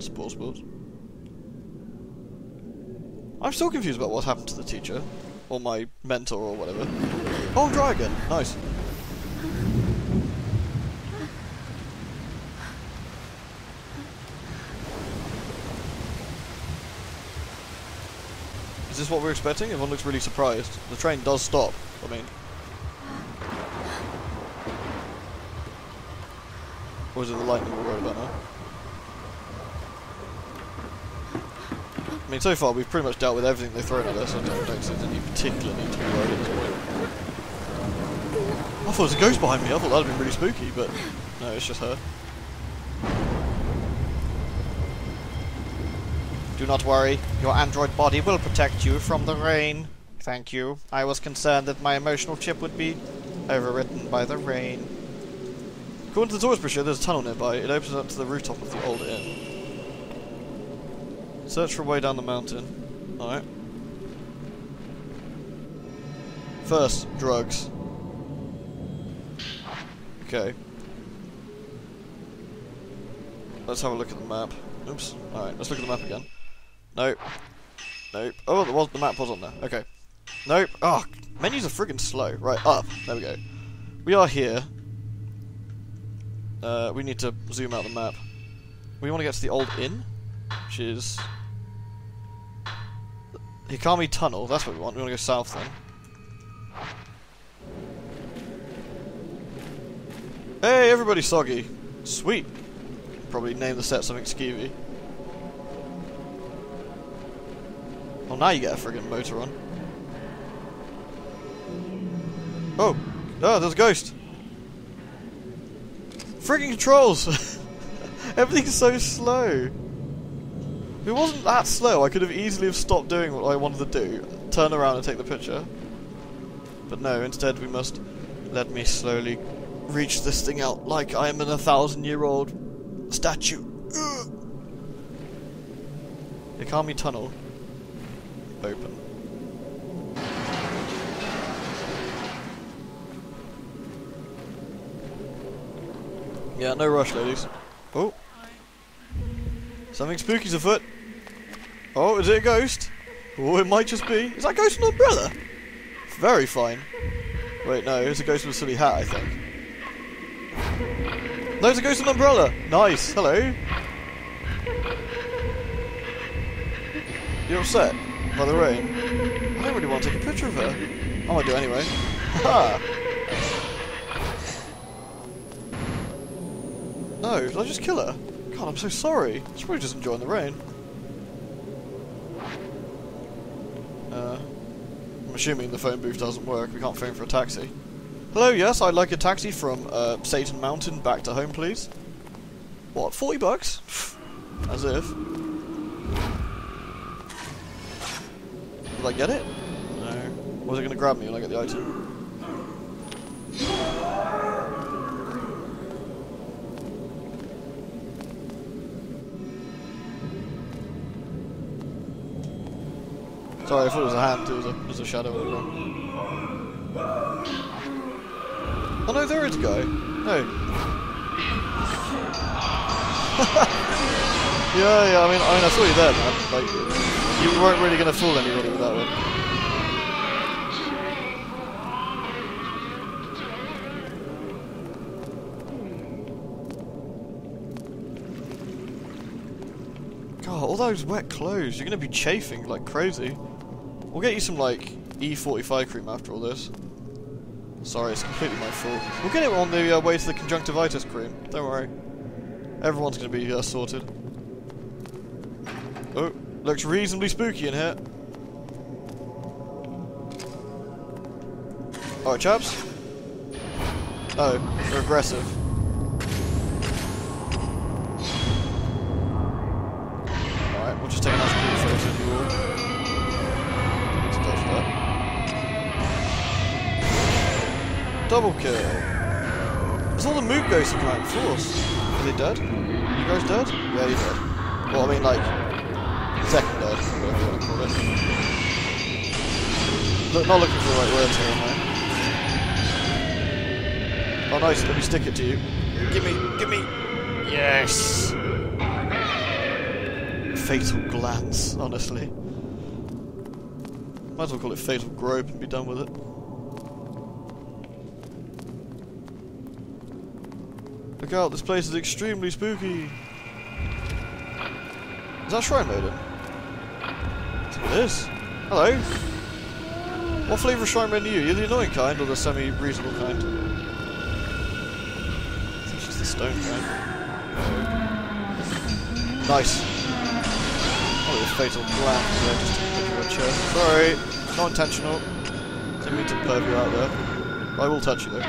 Sports balls. I'm still confused about what happened to the teacher. Or my mentor or whatever. Oh, dragon! Nice. Is this what we're expecting? Everyone looks really surprised. The train does stop. I mean... Or is it the lightning we're worried about now? I mean, so far we've pretty much dealt with everything they've thrown at us. I don't, don't see there's any particular need to be worried at this point. I thought there was a ghost behind me. I thought that would have been really spooky, but no, it's just her. Do not worry. Your android body will protect you from the rain. Thank you. I was concerned that my emotional chip would be overwritten by the rain. According to the tourist brochure, there's a tunnel nearby. It opens up to the rooftop of the old inn. Search for a way down the mountain. Alright. First, drugs. Okay. Let's have a look at the map. Oops. Alright, let's look at the map again. Nope. Nope. Oh, the, map was on there. Okay. Nope. Oh, menus are friggin' slow. Right, up. There we go. We are here. Uh, we need to zoom out the map. We want to get to the old inn, which is Hikami Tunnel. That's what we want. We want to go south then. Hey, everybody soggy. Sweet. Probably name the set something skeevy. Well, now you get a friggin' motor on. Oh! Oh, there's a ghost! Friggin' controls! Everything's so slow! If it wasn't that slow, I could have easily have stopped doing what I wanted to do. Turn around and take the picture. But no, instead we must let me slowly reach this thing out like I am in a thousand year old statue. Ugh. Hikami Tunnel. Open. Yeah, no rush, ladies. Oh. Something spooky's afoot. Oh, is it a ghost? Oh, it might just be. Is that ghost an umbrella? Very fine. Wait, no, it's a ghost with a silly hat, I think. No, it's a ghost with an umbrella. Nice. Hello. You're upset by the rain? I don't really want to take a picture of her. I might do anyway. Ha! No, oh, did I just kill her? God, I'm so sorry. She's probably just enjoying the rain. Uh, I'm assuming the phone booth doesn't work. We can't phone for a taxi. Hello, yes, I'd like a taxi from uh, Satan Mountain back to home, please. What, 40 bucks? As if. Did I get it? No. Was it going to grab me when I get the item? Sorry, I thought it was a hand, it was a, it was a shadow. Oh no, there is a guy. No. yeah, yeah, I mean, I mean, I saw you there, man. Like, you weren't really to fool anybody with that one. All those wet clothes, you're to be chafing like crazy. We'll get you some, like, E45 cream after all this. Sorry, it's completely my fault. We'll get it on the uh, way to the conjunctivitis cream. Don't worry. Everyone's going to be uh, sorted. Oh, looks reasonably spooky in here. Alright, chaps. Oh, they're aggressive. Double kill. There's all the mood ghosts in force. Are they dead? You guys dead? Yeah, you're dead. Well, I mean, like, second dead, whatever you want to call it. Look, not looking for the right words here, am I? Oh, nice. Let me stick it to you. Give me, give me. Yes. fatal glance, honestly. Might as well call it fatal grope and be done with it. Look out, this place is extremely spooky. Is that Shrine Maiden? It is. Hello. What flavour of Shrine Maiden are you? You're the annoying kind or the semi-reasonable kind? I think she's the stone kind. Nice. Oh, a fatal glance there just to chest. Sorry, not intentional. Didn't mean to perv you out there. I will touch you though.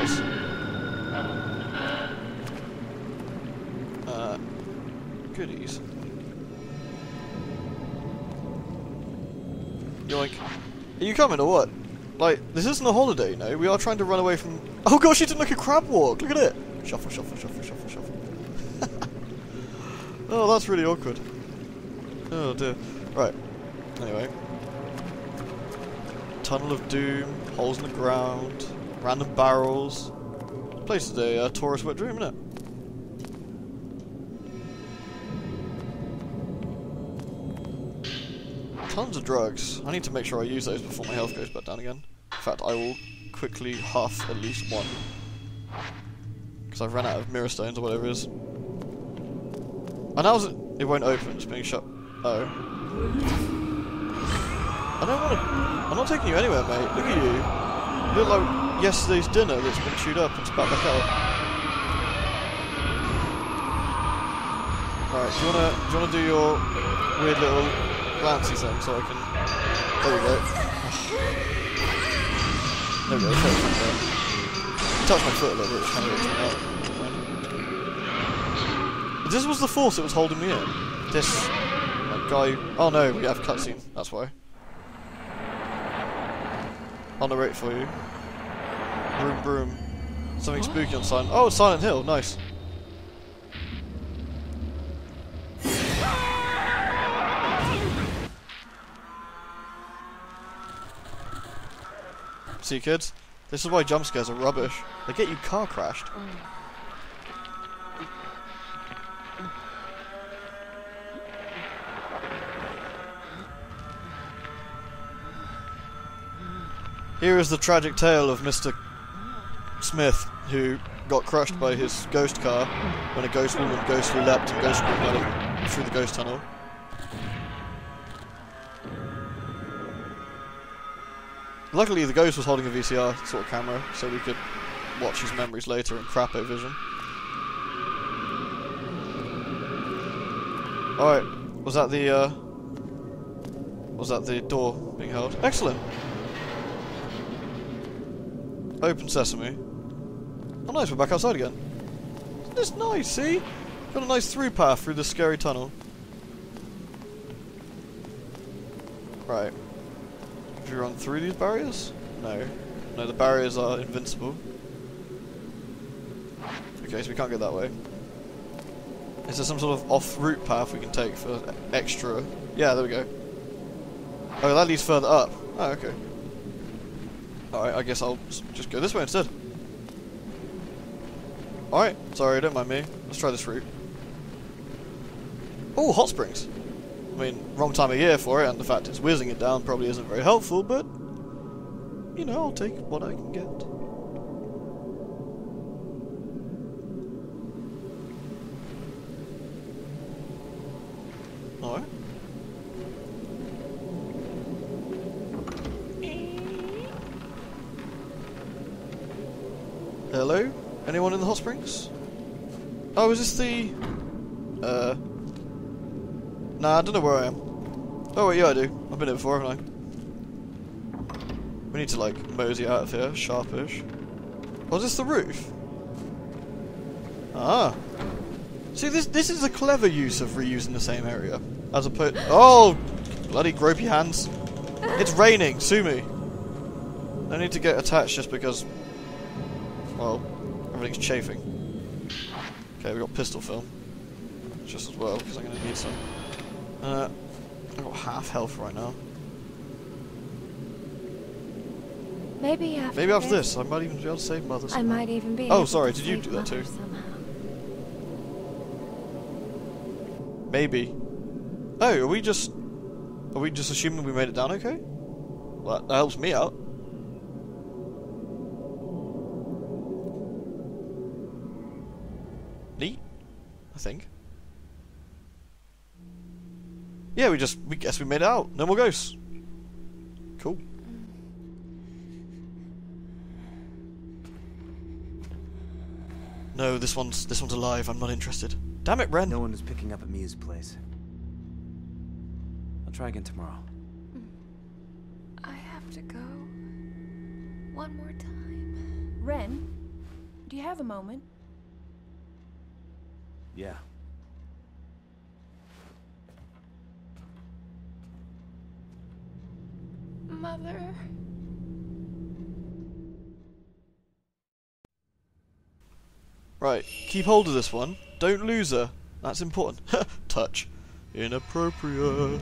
nice. Uh, goodies. Yoink. Are you coming or what? Like, this isn't a holiday, you know? We are trying to run away from... Oh gosh, she did like a crab walk! Look at it! Shuffle, shuffle, shuffle, shuffle, shuffle. oh, that's really awkward. Oh dear. Right. Anyway. Tunnel of Doom, holes in the ground, random barrels. Place is a uh, tourist wet dream, isn't it? Tons of drugs. I need to make sure I use those before my health goes back down again. In fact, I will quickly huff at least one. Because I've run out of mirror stones or whatever it is. I know it won't open, it's being shut. Oh. I don't want to... I'm not taking you anywhere, mate. Look at you. You look like yesterday's dinner that's been chewed up and spat back out. Alright, do you wanna do you wanna do your weird little glancy thing so I can There we go. there we go, touch my foot a little bit, kind of out. This was the force that was holding me in. This like, guy Oh no, we have cutscene, that's why. I'll narrate for you. Broom broom. Something spooky on Silent Oh, Silent Hill, nice. See kids? This is why jump scares are rubbish. They get you car crashed. Here is the tragic tale of Mr. Smith, who got crushed by his ghost car when a ghost woman ghostly leapt and ghost through the ghost tunnel. Luckily, the ghost was holding a VCR sort of camera, so we could watch his memories later in crapo vision. Alright, was that the, uh... Was that the door being held? Excellent! Open sesame. Oh nice, we're back outside again. Isn't this nice, see? Got a nice through path through this scary tunnel. Right. We run through these barriers? No. No, the barriers are invincible. Okay, so we can't go that way. Is there some sort of off-route path we can take for extra... Yeah, there we go. Oh, that leads further up. Oh, okay. Alright, I guess I'll just go this way instead. Alright, sorry, don't mind me. Let's try this route. Oh, hot springs. Mean, wrong time of year for it, and the fact it's whizzing it down probably isn't very helpful, but... You know, I'll take what I can get. Alright. Hello? Anyone in the hot springs? Oh, is this the... Uh... Nah, I don't know where I am. Oh wait, yeah I do. I've been here before, haven't I? We need to like mosey out of here, sharpish. Oh, is this the roof? Ah. See, this this is a clever use of reusing the same area. As opposed... Oh! Bloody gropey hands. It's raining, sue me. No need to get attached just because... Well, everything's chafing. Okay, we got pistol film. Just as well, because I'm going to need some. Uh, I've got half health right now. Maybe after Maybe after this, I might even be able to save Mother. I might even be. Oh, sorry, did you do that too? Somehow. Maybe. Oh, are we just... Are we just assuming we made it down okay? Well, that helps me out. Neat, I think. Yeah, we just, we guess we made it out. No more ghosts. Cool. No, this one's, this one's alive. I'm not interested. Damn it, Ren. No one is picking up at Mia's place. I'll try again tomorrow. Mm. I have to go. One more time. Ren, do you have a moment? Yeah. Mother. Right, keep hold of this one. Don't lose her. That's important. Touch. Inappropriate.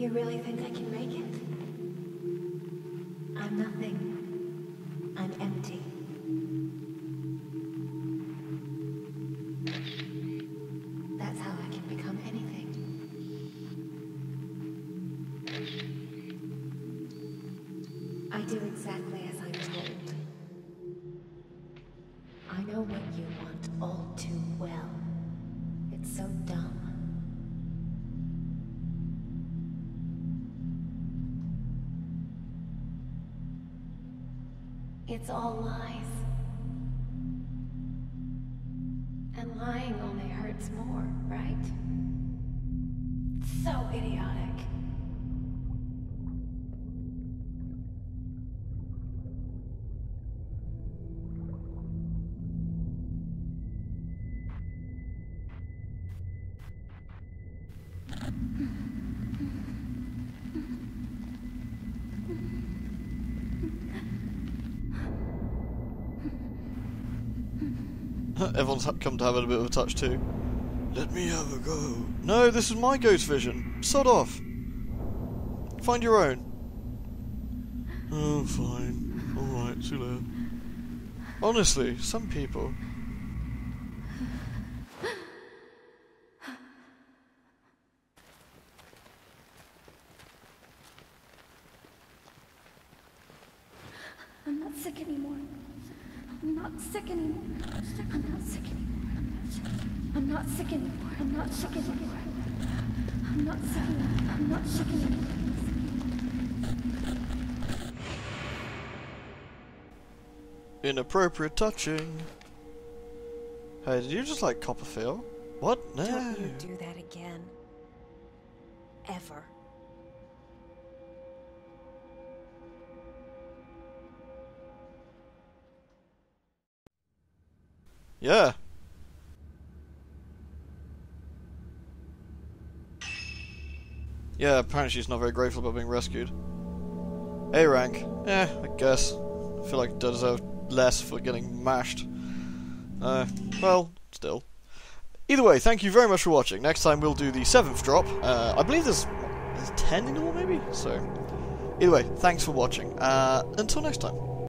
You really think I can make it? I'm nothing. I'm empty. It's all lies. And lying only hurts more, right? So idiotic. Everyone's come to have a bit of a touch too. Let me have a go. No, this is my ghost vision. Sod off. Find your own. Oh, fine. Alright, see you later. Honestly, some people. I'm not sick anymore. I'm not sick anymore. I'm not sick anymore. I'm not sick anymore. I'm not sick anymore. I'm not sick anymore. I'm not sick anymore. Inappropriate touching. Hey, did you just like Copperfield? What? No. Don't you do that again. Ever. Yeah. Yeah, apparently she's not very grateful about being rescued. A rank. Eh, I guess. I feel like I deserve less for getting mashed. Uh, well, still. Either way, thank you very much for watching. Next time we'll do the seventh drop. Uh, I believe there's, there's ten in all, maybe? So, either way, thanks for watching. Uh, until next time.